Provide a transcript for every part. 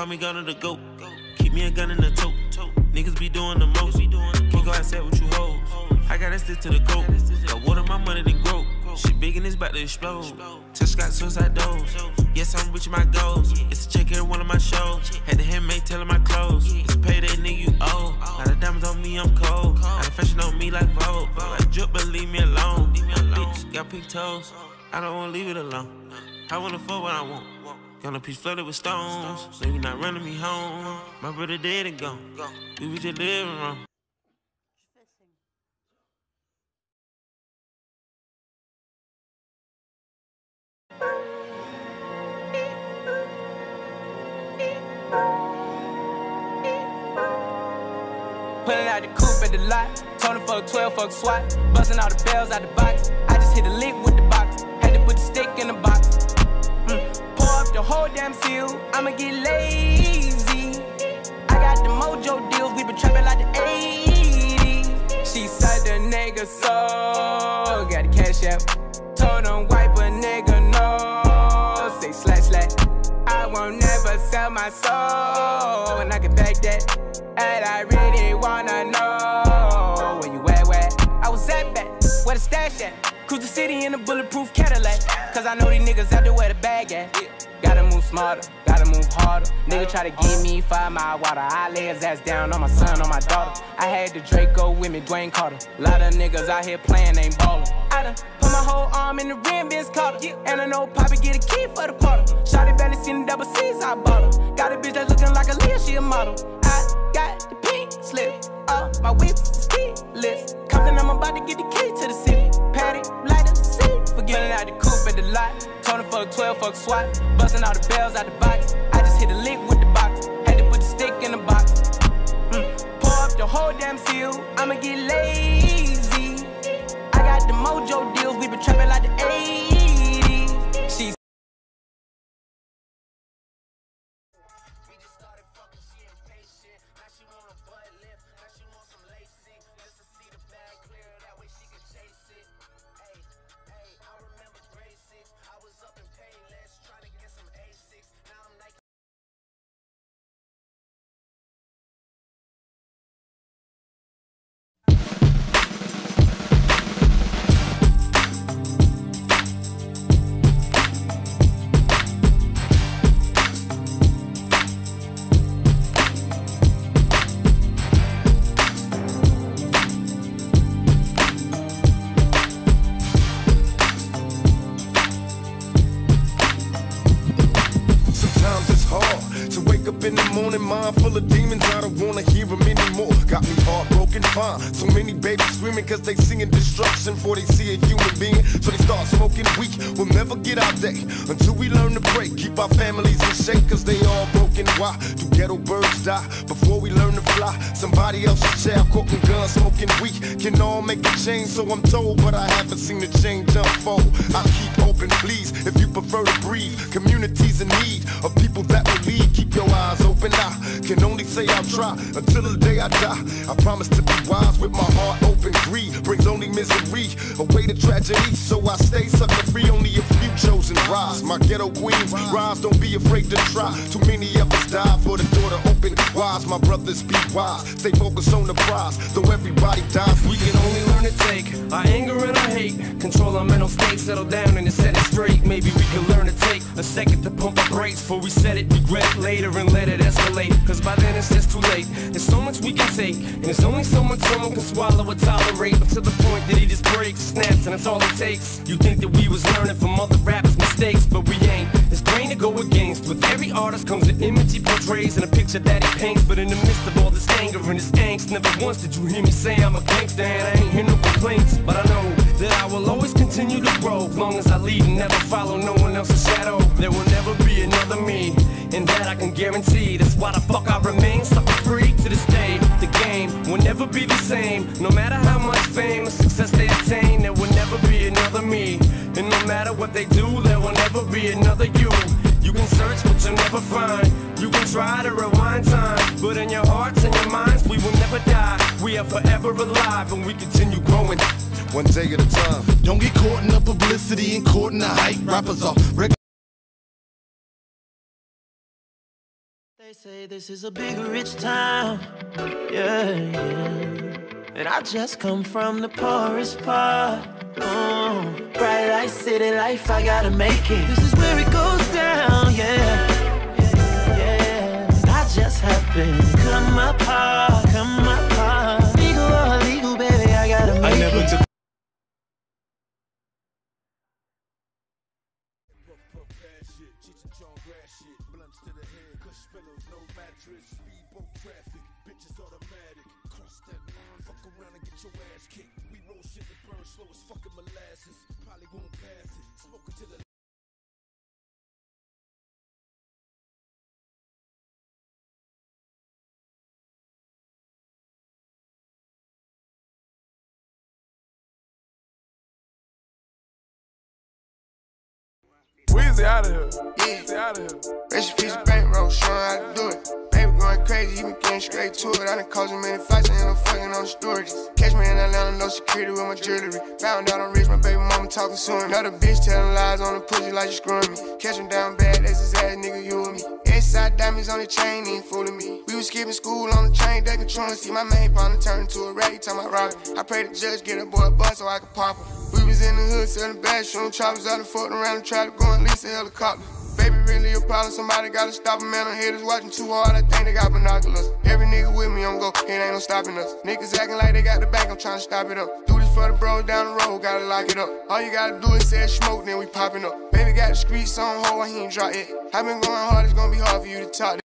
call me gunner the goat. Keep me a gun in the tote. Niggas be doing the most. Can't go outside with you hoes. I gotta stick to the goat. Got water my money then grow. She big and it's about to explode. Touch got suicide dose. Yes, I'm reaching my goals. It's a check here one of my shows. Had the handmade telling my clothes. It's payday, nigga, you owe. Now the diamonds on me, I'm cold. Now the fashion on me like Vogue. Like drip, but leave me alone. Bitch, got pink toes. I don't wanna leave it alone. I wanna fuck what I want. Got a piece flooded with stones. So you not running me home. My brother dead and gone. We was just living wrong. Pulling out the coupe at the lot. Told him fuck 12, fuck SWAT. Busting all the bells out the box. I just hit a lick with the box. Had to put the stick in the box. Up the whole damn seal. I'ma get lazy. I got the mojo deals. We been trapping like the 80s. She said the nigga so. Got the cash out. Told him wipe a nigga no. Say slash slash. I won't never sell my soul. And I can back that. And I really wanna know where you at, where I was at back, where the stash at. Cruise the city in a bulletproof Cadillac. Cause I know these niggas out there where the bag at. Gotta move smarter, gotta move harder. Nigga try to give me five mile water. I lay his ass down on my son, on my daughter. I had the Draco with me, Dwayne Carter. Lot of niggas out here playing, ain't ballin'. I done put my whole arm in the rim, Vince Carter. And I know Poppy get a key for the quarter. Shotty belly seen the double C's, I bought her. Got a bitch that's looking like a Leah, she a model. I got the pink slip. Uh, my whip is keyless. Compton, I'm about to get the key to the city. Patty, light up the city. Forgetting the the lot. Told him fuck 12, fuck SWAT. Busting all the bells out the box. I just hit a lick with the box. Had to put the stick in the box. Mm. Pour up the whole damn seal. I'ma get lazy. I got the mojo deals. We been trapping like the 80s. Up in the morning, mind full of demons. I don't wanna hear them anymore. Got me heartbroken, fine. So many babies screaming cause they seeing destruction before they see a human being. So they start smoking weed. We'll never get our day until we learn to break. Keep our families in shape cause they all broken. Why do ghetto birds die before we learn to fly? Somebody else's child in guns smoking weed can all make a change. So I'm told, but I haven't seen the change unfold. I keep hoping, please, if you prefer to breathe. Communities in need of people that will lead. Keep your eyes open. I can only say I'll try until the day I die. I promise to be wise with my heart open. Greed brings only misery, away to tragedy. So I stay sucker free. Only a few chosen rise. My ghetto queens rise. Don't be afraid to try. Too many of us die for the door to open. Wise, my brothers be wise. Stay focused on the prize. Though everybody dies, We can only learn to take our anger and our hate. Control our mental state, settle down and set it straight. Maybe we can learn to take a second to pump our brakes before we set it. Regret it later and let it escalate. Cause by then it's just too late. There's so much we can take, and there's only so much someone can swallow or tolerate. But to the point that he just breaks, snaps, and that's all it takes. You think that we was learning from other rappers' mistakes, but we ain't. It's grain to go against. With every artist comes an image he portrays and a picture that he paints. But in the midst of all this anger and this angst, never once did you hear me say I'm a gangster and I ain't hear no complaints. But I know that I will always continue to grow. As long as I lead and never follow no one else's shadow, there will never be another me. And that I can guarantee. That's why the fuck I remain sucker free to this day. The game will never be the same. No matter how much fame or success they attain, there will never be another me. And no matter what they do, there will never be another you. You can search, but you'll never find. You can try to rewind time, but in your hearts and your minds, we will never die. We are forever alive, and we continue growing. One day at a time. Don't get caught in the publicity and caught in the hype. Rappers are rec- They say this is a big rich town. Yeah, yeah. And I just come from the poorest part. Mm. Bright light, city life, I gotta make it. This is where it goes yeah. Yeah. I just happen to come up hard, come up hard. Legal uh, or illegal, baby, I gotta make I never it. took Weezy out of here. Yeah. Weezy out of here. Peace, bankroll, showing how to do it. Baby going crazy, he been getting straight to it. I done caused him many fights, I end up fucking on the storages. Catch me in Atlanta, no security with my jewelry. Found out I'm rich, my baby mama talking soon. Another bitch telling lies on the pussy like you screwing me. Catch him down bad, that's his ass, nigga, you and me. Inside diamonds on the chain, ain't fooling me. We was skipping school on the train, they controlling. See my main partner turn into a rat, time I robbing. I pray the judge get a boy a bus so I can pop him. Was in the hood selling bad, shooting choppers out and fucking around and to go and lease a helicopter. Baby, really a problem, somebody gotta stop him, man. I'm haters watching too hard, I think they got binoculars. Every nigga with me, I'm go, it ain't no stopping us. Niggas acting like they got the bank, I'm trying to stop it up. Do this for the bros down the road, gotta lock it up. All you gotta do is say smoke, then we popping up. Baby got the streets on hold, he ain't drop it. I been going hard, it's gonna be hard for you to talk.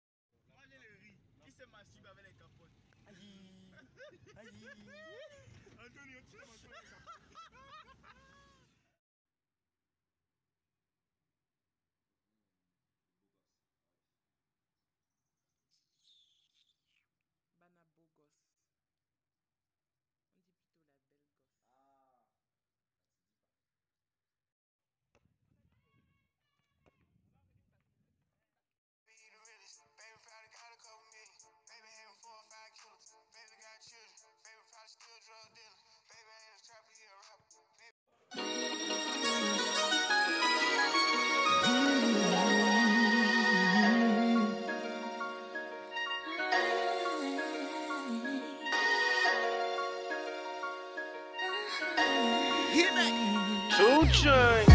Two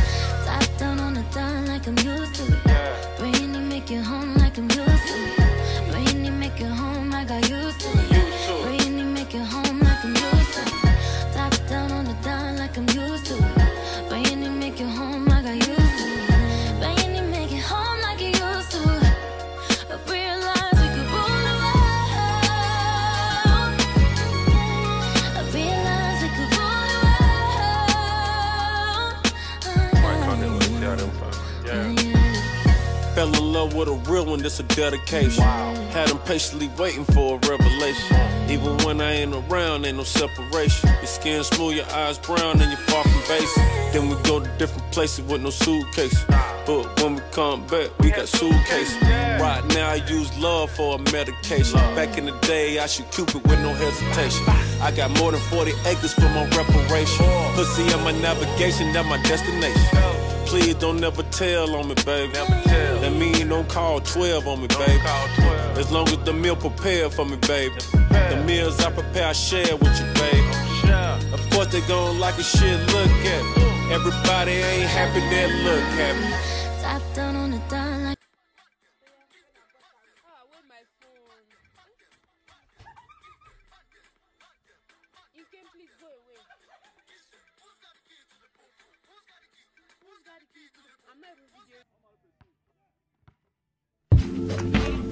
with a real one, that's a dedication. Had them patiently waiting for a revelation. Even when I ain't around, ain't no separation. Your skin smooth, your eyes brown, and you're far from basic. Then we go to different places with no suitcase. But when we come back, we got suitcases. Right now, I use love for a medication. Back in the day, I shoot Cupid with no hesitation. I got more than 40 acres for my reparation. Pussy on my navigation, that my destination. Please don't never tell on me, baby. That mean don't call 12 on me, baby. As long as the meal prepared for me, baby. The meals I prepare, I share with you, baby. Of course they gon' like a shit, look at me. Everybody ain't happy, they look happy. Música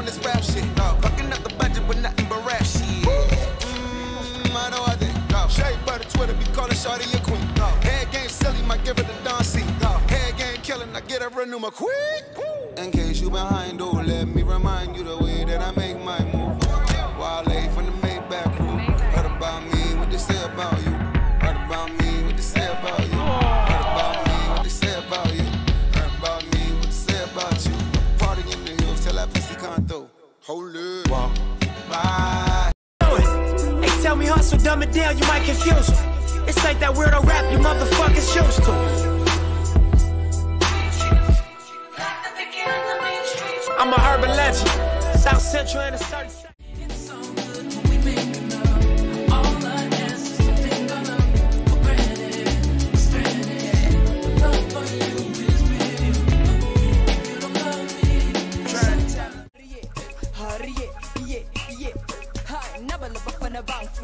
on this rap shit. Fucking up the budget with nothing but rap shit. Mm, I know I did. Shade butter Twitter be calling Shawty a queen. Head game silly, might give her the Don C. Head game killing, I get her a new quick. In case you behind, though, let me remind you the way that I dumb it down, you might confuse them. It's like that weirdo rap you motherfuckers used to. I'm a urban legend, South Central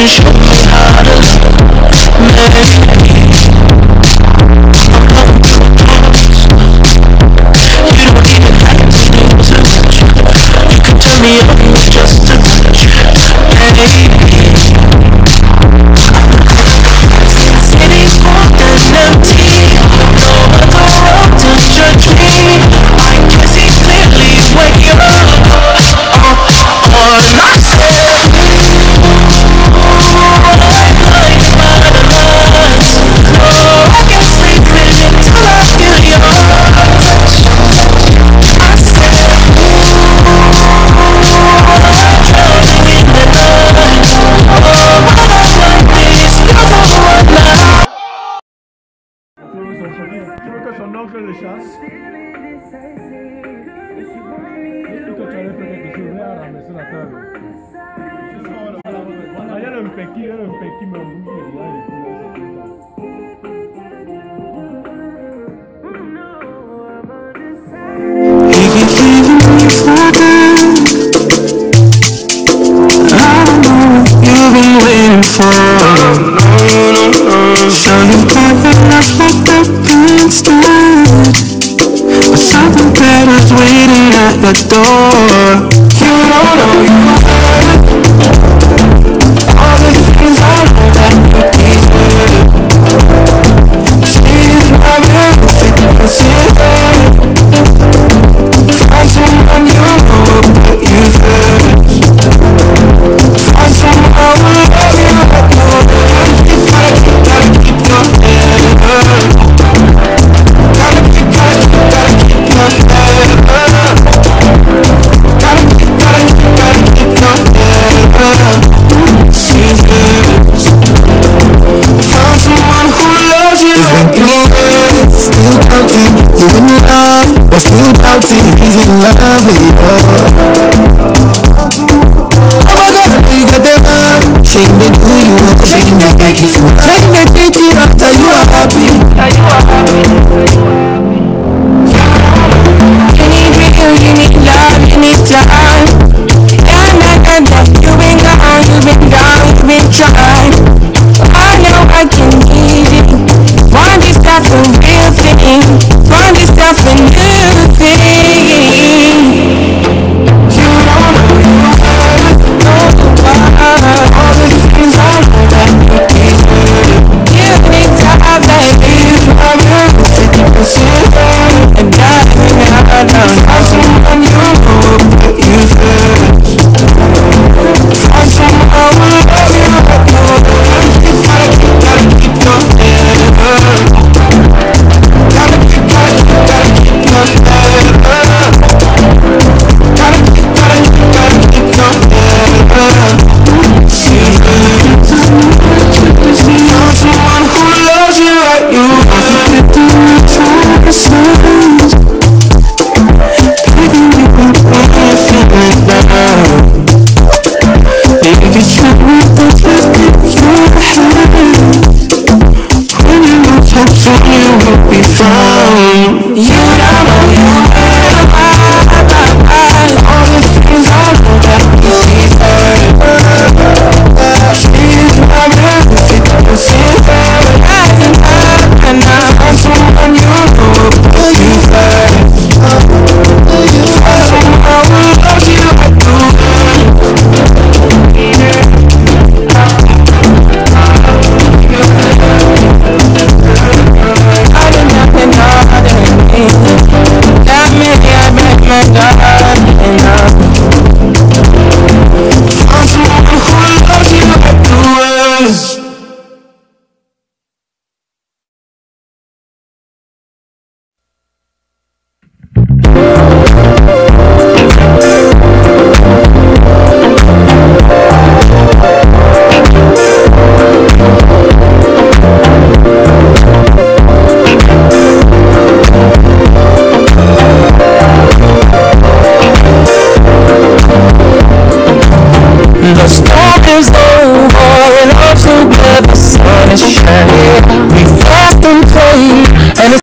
can show me 뺏기면 문제가 이해하기 불러서 된다. For. Shining bright and I hope that But something better's waiting at the door You don't know you Thank you. from you don't